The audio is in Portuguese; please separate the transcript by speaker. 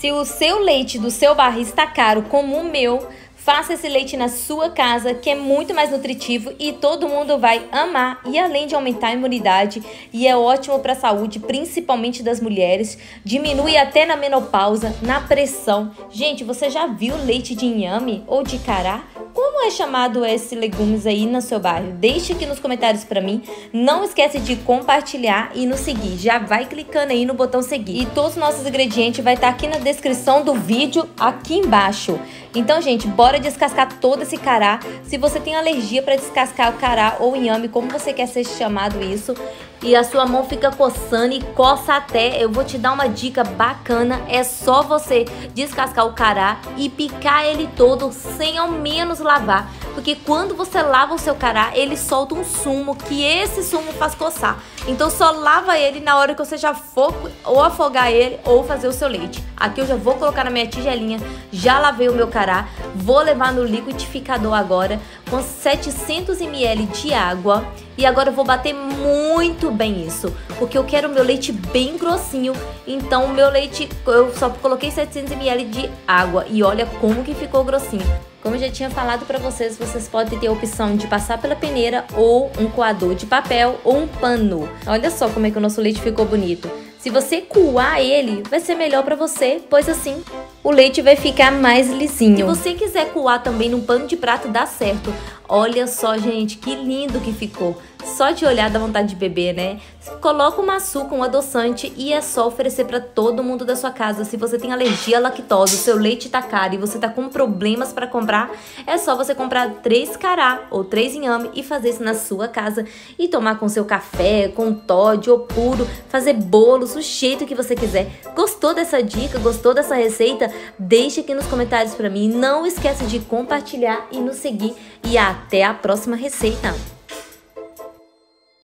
Speaker 1: Se o seu leite do seu barril está caro como o meu, Faça esse leite na sua casa, que é muito mais nutritivo e todo mundo vai amar. E além de aumentar a imunidade, e é ótimo para a saúde, principalmente das mulheres, diminui até na menopausa, na pressão. Gente, você já viu leite de inhame ou de cará? Como é chamado esse legumes aí no seu bairro? Deixe aqui nos comentários para mim. Não esquece de compartilhar e nos seguir. Já vai clicando aí no botão seguir. E todos os nossos ingredientes vai estar tá aqui na descrição do vídeo, aqui embaixo. Então, gente, bora descascar todo esse cará. Se você tem alergia para descascar o cará ou inhame, como você quer ser chamado isso, e a sua mão fica coçando e coça até, eu vou te dar uma dica bacana, é só você descascar o cará e picar ele todo sem ao menos lavar, porque quando você lava o seu cará, ele solta um sumo, que esse sumo faz coçar. Então só lava ele na hora que você já for ou afogar ele ou fazer o seu leite. Aqui eu já vou colocar na minha tigelinha, já lavei o meu cará, vou levar no liquidificador agora com 700 ml de água e agora eu vou bater muito bem isso, porque eu quero meu leite bem grossinho. Então o meu leite, eu só coloquei 700 ml de água e olha como que ficou grossinho. Como eu já tinha falado para vocês, vocês podem ter a opção de passar pela peneira ou um coador de papel ou um pano. Olha só como é que o nosso leite ficou bonito. Se você coar ele, vai ser melhor para você, pois assim o leite vai ficar mais lisinho. Se você quiser coar também num pano de prato, dá certo. Olha só, gente, que lindo que ficou. Só de olhar dá vontade de beber, né? Coloca uma açúcar, um adoçante e é só oferecer para todo mundo da sua casa. Se você tem alergia à lactose, o seu leite tá caro e você tá com problemas para comprar, é só você comprar três cará ou três inhame e fazer isso na sua casa e tomar com seu café, com Todd ou puro, fazer bolos, o jeito que você quiser. Gostou dessa dica? Gostou dessa receita? Deixe aqui nos comentários para mim. Não esqueça de compartilhar e nos seguir e até a próxima receita.